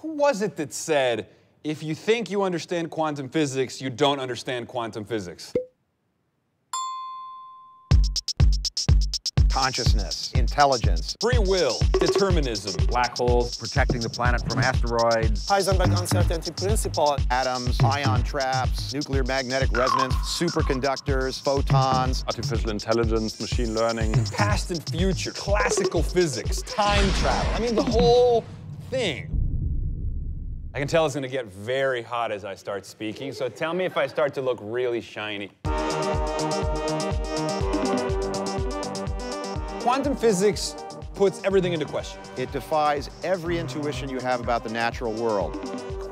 Who was it that said, if you think you understand quantum physics, you don't understand quantum physics? consciousness, intelligence, free will, determinism, black holes, protecting the planet from asteroids, Heisenberg uncertainty principle, atoms, ion traps, nuclear magnetic resonance, superconductors, photons, artificial intelligence, machine learning, past and future, classical physics, time travel. I mean, the whole thing. I can tell it's going to get very hot as I start speaking, so tell me if I start to look really shiny. Quantum physics puts everything into question. It defies every intuition you have about the natural world.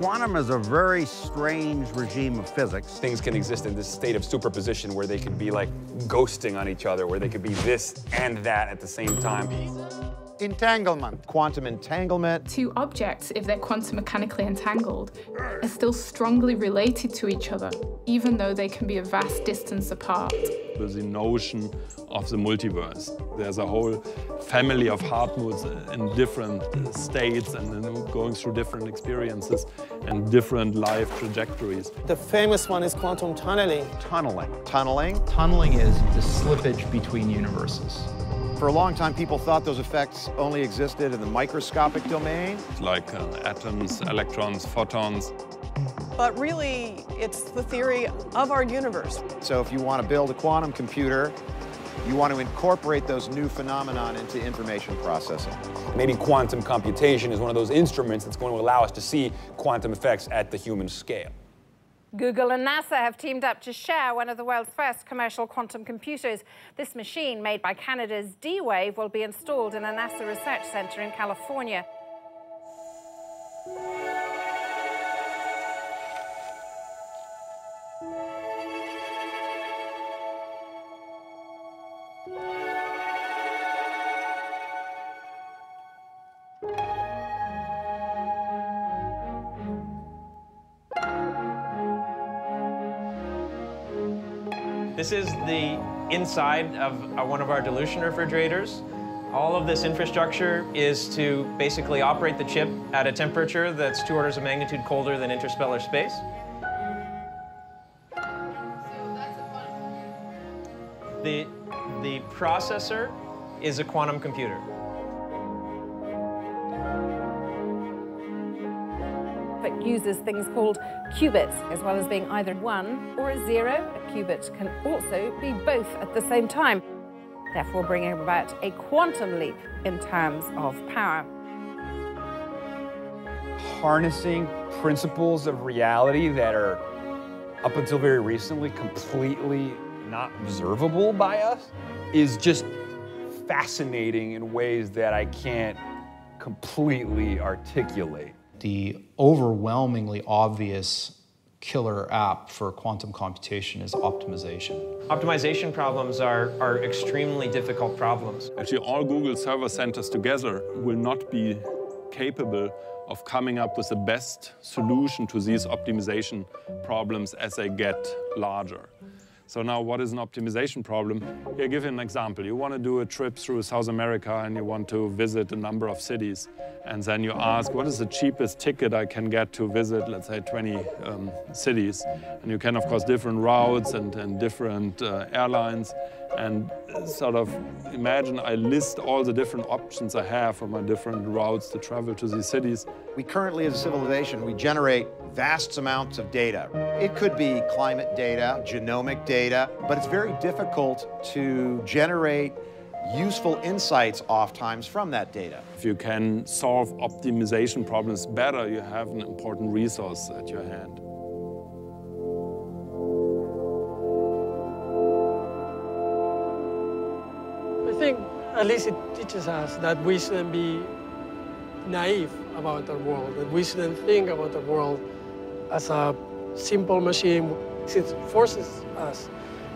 Quantum is a very strange regime of physics. Things can exist in this state of superposition where they could be like ghosting on each other, where they could be this and that at the same time. Entanglement. Quantum entanglement. Two objects, if they're quantum mechanically entangled, are still strongly related to each other, even though they can be a vast distance apart. With the notion of the multiverse. There's a whole family of Hartmuts in different states and going through different experiences and different life trajectories. The famous one is quantum tunneling. Tunneling. Tunneling? Tunneling is the slippage between universes. For a long time, people thought those effects only existed in the microscopic domain. Like uh, atoms, electrons, photons. But really, it's the theory of our universe. So if you want to build a quantum computer, you want to incorporate those new phenomenon into information processing. Maybe quantum computation is one of those instruments that's going to allow us to see quantum effects at the human scale. Google and NASA have teamed up to share one of the world's first commercial quantum computers. This machine, made by Canada's D-Wave, will be installed in a NASA research center in California. This is the inside of uh, one of our dilution refrigerators. All of this infrastructure is to basically operate the chip at a temperature that's two orders of magnitude colder than interstellar space. The, the processor is a quantum computer. It uses things called qubits, as well as being either one or a zero. A qubit can also be both at the same time, therefore bringing about a quantum leap in terms of power. Harnessing principles of reality that are, up until very recently, completely not observable by us is just fascinating in ways that I can't completely articulate the overwhelmingly obvious killer app for quantum computation is optimization. Optimization problems are, are extremely difficult problems. Actually, all Google server centers together will not be capable of coming up with the best solution to these optimization problems as they get larger. So now what is an optimization problem? Here, give you an example. You want to do a trip through South America and you want to visit a number of cities. And then you ask, what is the cheapest ticket I can get to visit, let's say, 20 um, cities? And you can, of course, different routes and, and different uh, airlines and sort of imagine I list all the different options I have for my different routes to travel to these cities. We currently, as a civilization, we generate vast amounts of data. It could be climate data, genomic data, but it's very difficult to generate useful insights oftentimes from that data. If you can solve optimization problems better, you have an important resource at your hand. I think at least it teaches us that we shouldn't be naive about our world, that we shouldn't think about the world as a simple machine. It forces us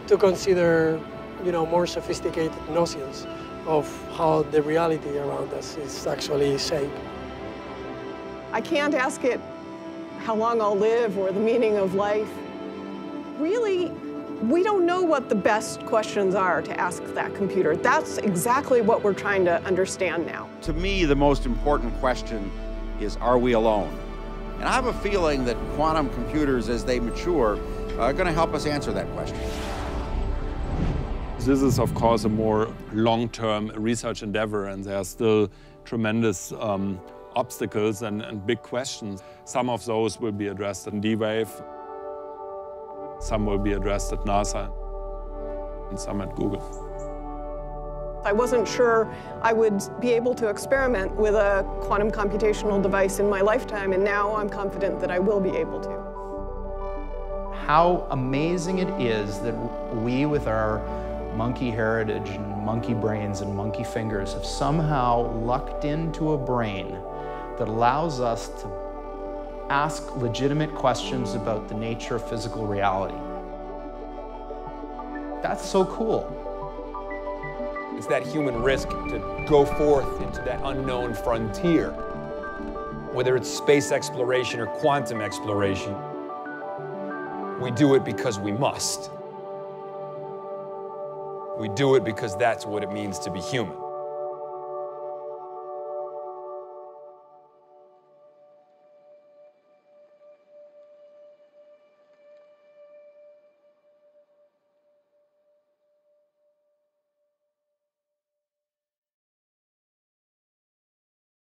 to consider, you know, more sophisticated notions of how the reality around us is actually shaped. I can't ask it how long I'll live or the meaning of life. Really, we don't know what the best questions are to ask that computer. That's exactly what we're trying to understand now. To me, the most important question is are we alone? And I have a feeling that quantum computers, as they mature, are going to help us answer that question. This is, of course, a more long-term research endeavor, and there are still tremendous um, obstacles and, and, big questions. Some of those will be addressed in D-Wave, some will be addressed at NASA, and some at Google. I wasn't sure I would be able to experiment with a quantum computational device in my lifetime, and now I'm confident that I will be able to. How amazing it is that we, with our monkey heritage and monkey brains and monkey fingers have somehow lucked into a brain that allows us to ask legitimate questions about the nature of physical reality. That's so cool. It's that human risk to go forth into that unknown frontier. Whether it's space exploration or quantum exploration, we do it because we must. We do it because that's what it means to be human.